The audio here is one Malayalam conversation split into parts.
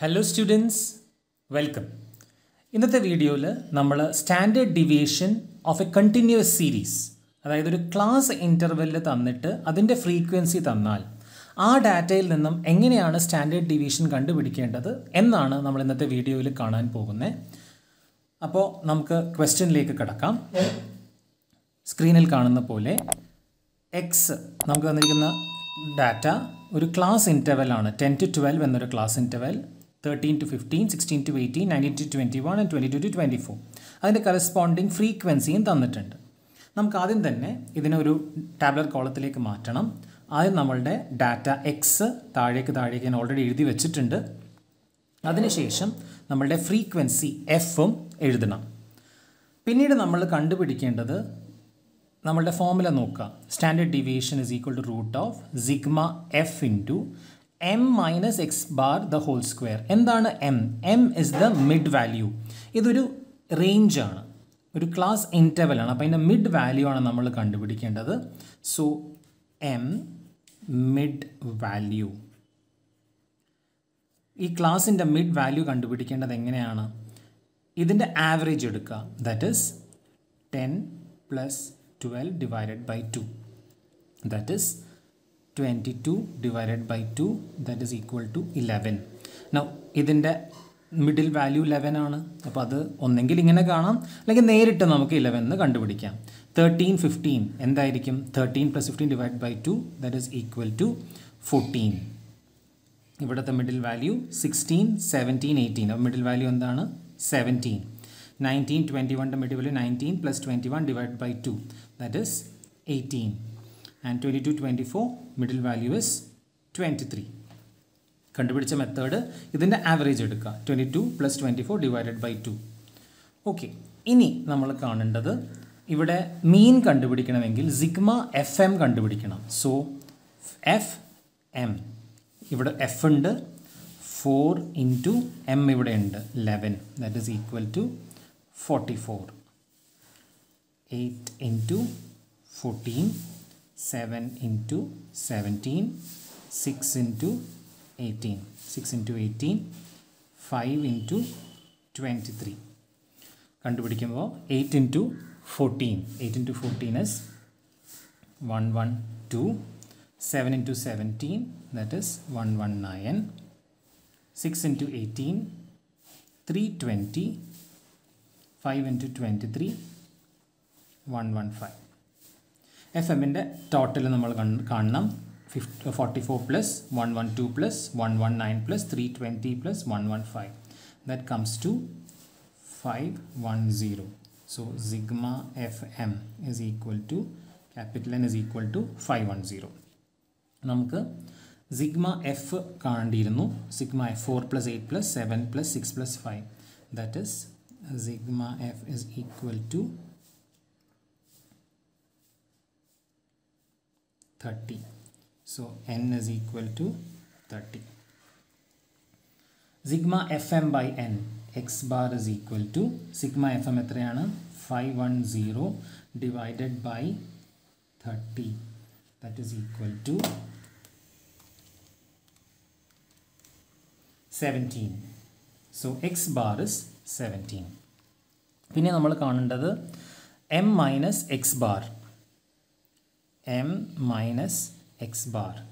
ഹലോ സ്റ്റുഡൻസ് വെൽക്കം ഇന്നത്തെ വീഡിയോയിൽ നമ്മൾ standard deviation of a continuous series അതായത് ഒരു ക്ലാസ് ഇന്റർവെല്ലിൽ തന്നിട്ട് അതിന്റെ ഫ്രീക്വൻസി തന്നാൽ ആ ഡാറ്റയിൽ നിന്നും എങ്ങനെയാണ് സ്റ്റാൻഡേർഡ് ഡിവിയേഷൻ കണ്ടുപിടിക്കേണ്ടത് എന്നാണ് നമ്മൾ ഇന്നത്തെ വീഡിയോയിൽ കാണാൻ പോകുന്നത് അപ്പോൾ നമുക്ക് ക്വസ്റ്റ്യനിലേക്ക് കിടക്കാം. സ്ക്രീനിൽ കാണുന്ന പോലെ എക്സ് നമുക്ക് തന്നിരിക്കുന്ന ഡാറ്റ ഒരു ക്ലാസ് ഇന്റർവെൽ ആണ് ടെൻ ടു ട്വൽവ് എന്നൊരു class interval thirteen to fifteen sixteen to eighteen nineteen to twenty one and twenty two to twenty four അതിന്റെ കറസ്പോണ്ടിങ് ഫ്രീക്വൻസിയും തന്നിട്ടുണ്ട്. നമുക്ക് ആദ്യം തന്നെ ഇതിനെ ഒരു ടാബ്ലർ കോളത്തിലേക്ക് മാറ്റണം. ആദ്യം നമ്മളുടെ ഡാറ്റ എക്സ് താഴേക്ക് താഴേക്ക് ഞാൻ ഓൾറെഡി എഴുതി വെച്ചിട്ടുണ്ട്. അതിനുശേഷം നമ്മളുടെ ഫ്രീക്വൻസി എഫും എഴുതണം. പിന്നീട് നമ്മൾ കണ്ടുപിടിക്കേണ്ടത് നമ്മളുടെ ഫോമുല നോക്കുക. Standard deviation is equal to root of sigma f into m minus x bar the whole square എന്താണ് m m is the mid value ഇതൊരു റേഞ്ചാണ് ഒരു ക്ലാസ് ഇന്റർവൽ ആണ്. അപ്പോൾ അതിന്റെ മിഡ് വാല്യൂ ആണ് നമ്മൾ കണ്ടുപിടിക്കേണ്ടത്. സോ എം മിഡ് വാല്യൂ ഈ ക്ലാസിന്റെ മിഡ് വാല്യൂ കണ്ടുപിടിക്കേണ്ടത് എങ്ങനെയാണ്? ഇതിന്റെ ആവറേജ് എടുക്കുക. That is ten plus twelve divided by two that is twenty two divide by two that is equal to eleven now ഇതിന്റെ മിഡിൽ വാല്യൂ ഇലവൻ ആണ്. അപ്പോൾ അത് ഒന്നെങ്കിൽ ഇങ്ങനെ കാണാം. അല്ലെങ്കിൽ നേരിട്ട് നമുക്ക് ഇലവൻ എന്ന് കണ്ടുപിടിക്കാം. തേർട്ടീൻ ഫിഫ്റ്റീൻ എന്തായിരിക്കും? Thirteen plus fifteen divide by two that is equal to fourteen ഇവിടുത്തെ middle value sixteen seventeen eighteen അപ്പോൾ മിഡിൽ വാല്യൂ എന്താണ്? സെവന്റീൻ നയന്റീൻ ട്വന്റി വണ്ണിന്റെ middle value nineteen plus twenty one divide by two that is eighteen and twenty two twenty four middle value is twenty three കണ്ടുപിടിച്ച മെത്തേഡ് ഇതിന്റെ ആവറേജ് എടുക്കുക. Twenty two plus twenty four divided by two okay ഇനി നമ്മൾ കാണേണ്ടത് ഇവിടെ മീൻ കണ്ടുപിടിക്കണമെങ്കിൽ സിഗ്മ എഫ് എം കണ്ടുപിടിക്കണം. സോ എഫ് എം ഇവിടെ എഫ് ഉണ്ട്. ഫോർ ഇന്റു എം ഇവിടെ ഉണ്ട്. Eleven that is equal to forty four eight into fourteen seven into seventeen six into eighteen six into eighteen five into twenty three കണ്ടുപിടിക്കുമ്പോൾ eight into fourteen eight into fourteen is one one two seven into seventeen that is one one nine six into eighteen three twenty five into twenty three one one five F എമ്മിന്റെ ടോട്ടൽ നമ്മൾ കാണണം. Fifty forty four plus one one two plus one one nine plus three twenty plus one one five that comes to five one zero so sigma f m is equal to capital N is equal to five one zero നമുക്ക് sigma f കാണേണ്ടിയിരുന്നു. Sigma f four plus eight plus seven plus six plus five that is sigma f is equal to thirty so N is equal to thirty sigma f m by N x bar is equal to sigma f m എത്രയാണ്? Five one zero divided by thirty that is equal to seventeen so x bar is seventeen പിന്നെ നമ്മൾ കാണേണ്ടത് m minus x bar m minus x bar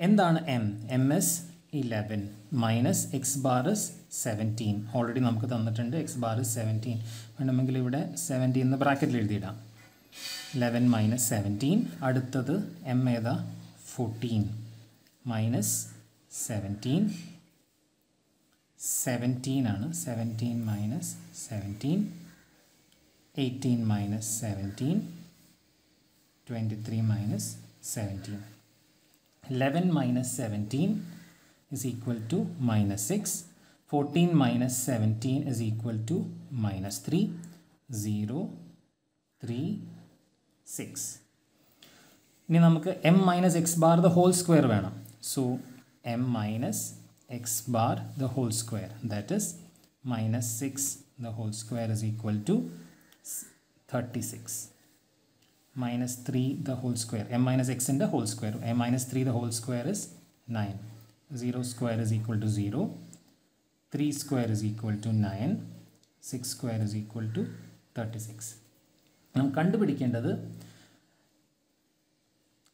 എന്താണ് m m is eleven minus x bar is seventeen already നമുക്ക് തന്നിട്ടുണ്ട്. എക്സ് ബാർ എസ് സെവന്റീൻ വേണമെങ്കിൽ ഇവിടെ സെവന്റീൻ എന്ന് ബ്രാക്കറ്റിൽ എഴുതിയിടാം. ലെവൻ മൈനസ് സെവന്റീൻ അടുത്തത് എം ഏതാ? ഫോർട്ടീൻ മൈനസ് സെവന്റീൻ സെവന്റീൻ ആണ്. Seventeen minus seventeen eighteen minus seventeen twenty three minus seventeen eleven minus seventeen is equal to minus 6 14 minus 17 is equal to minus 3 0 3 6 ഇനി നമുക്ക് M minus X bar the whole square വേണം so M minus X bar the whole square that is minus six the whole square is equal to thirty six minus three the whole square M minus എക്സിൻ്റെ whole square M minus three the whole square is nine 0 square is equal to 0 three square is equal to nine six square is equal to thirty six നാം കണ്ടുപിടിക്കേണ്ടത്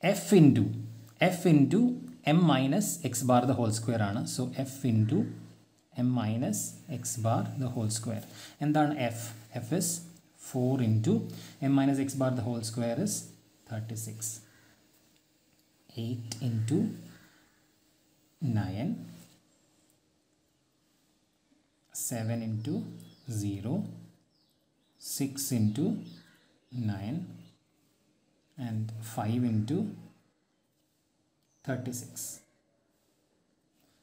F into F into M minus X bar the whole square ആണ് so F into M minus X bar the whole square എന്താണ് F F is 4 into m minus x bar the whole square is 36. 8 into 9, 7 into 0, 6 into 9 and 5 into 36.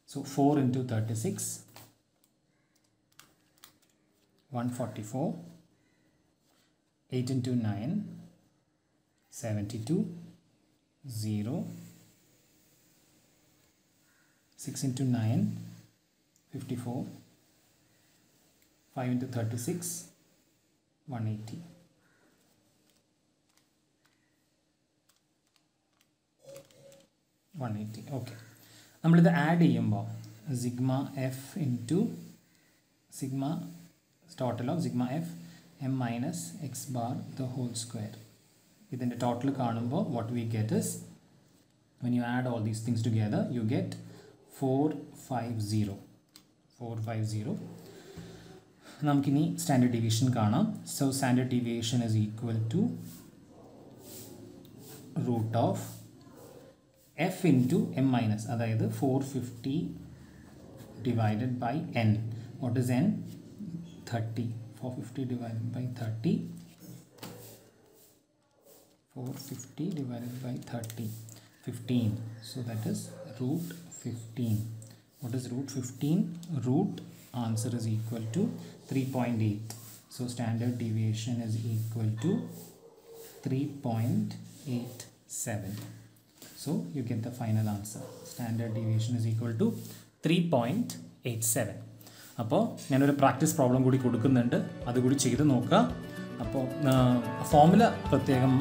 So 4 into 36, 144 8 into 9 72 0 6 into 9 54 5 into 36 180 one eighty okay നമ്മളിത് ആഡ് ചെയ്യുമ്പോൾ sigma F into sigma total of sigma F M minus X bar the whole square ഇതിൻ്റെ ടോട്ടൽ കാണുമ്പോൾ what we get is when you add all these things together you get four five zero four five zero നമുക്കിനി സ്റ്റാൻഡേർഡ് ഡീവിയേഷൻ കാണാം so standard deviation is equal to root of F into M minus അതായത് four fifty divided by N what is N thirty 450 divided by 30 450 divided by 30 15 so that is root 15 what is root 15 root answer is equal to 3.8 so standard deviation is equal to 3.87 so you get the final answer. Standard deviation is equal to 3.87 അപ്പോൾ ഞാനൊരു പ്രാക്ടീസ് പ്രോബ്ലം കൂടി കൊടുക്കുന്നുണ്ട്. അതുകൂടി ചെയ്ത് നോക്കുക. അപ്പോൾ ഫോമുല പ്രത്യേകം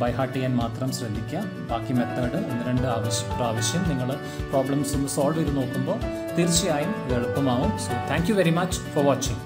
ബൈഹാർട്ട് ചെയ്യാൻ മാത്രം ശ്രദ്ധിക്കുക. ബാക്കി മെത്തേഡ് ഒന്ന് രണ്ട് ആവശ്യം പ്രാവശ്യം നിങ്ങൾ പ്രോബ്ലംസ് ഒന്ന് സോൾവ് ചെയ്ത് നോക്കുമ്പോൾ തീർച്ചയായും എളുപ്പമാവും. So thank very much for watching